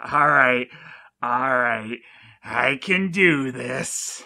All right. All right. I can do this.